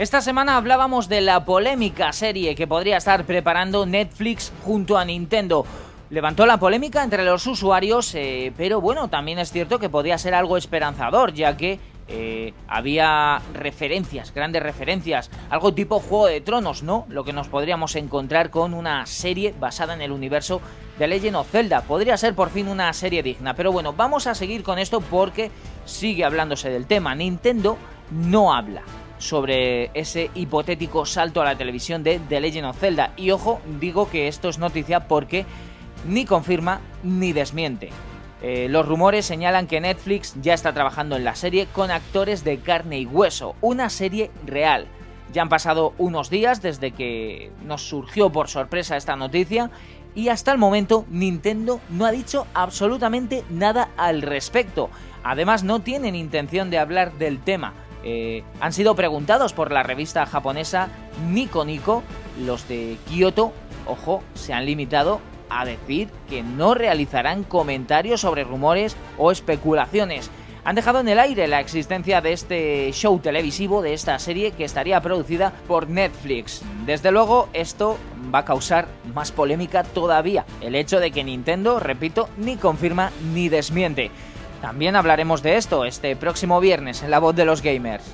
Esta semana hablábamos de la polémica serie que podría estar preparando Netflix junto a Nintendo. Levantó la polémica entre los usuarios, eh, pero bueno, también es cierto que podía ser algo esperanzador, ya que eh, había referencias, grandes referencias, algo tipo Juego de Tronos, ¿no? Lo que nos podríamos encontrar con una serie basada en el universo de Legend of Zelda. Podría ser por fin una serie digna, pero bueno, vamos a seguir con esto porque sigue hablándose del tema. Nintendo no habla sobre ese hipotético salto a la televisión de The Legend of Zelda. Y ojo, digo que esto es noticia porque ni confirma ni desmiente. Eh, los rumores señalan que Netflix ya está trabajando en la serie con actores de carne y hueso, una serie real. Ya han pasado unos días desde que nos surgió por sorpresa esta noticia y hasta el momento Nintendo no ha dicho absolutamente nada al respecto. Además no tienen intención de hablar del tema. Eh, han sido preguntados por la revista japonesa Nico Nico, los de Kyoto, ojo, se han limitado a decir que no realizarán comentarios sobre rumores o especulaciones. Han dejado en el aire la existencia de este show televisivo, de esta serie que estaría producida por Netflix. Desde luego, esto va a causar más polémica todavía. El hecho de que Nintendo, repito, ni confirma ni desmiente. También hablaremos de esto este próximo viernes en La Voz de los Gamers.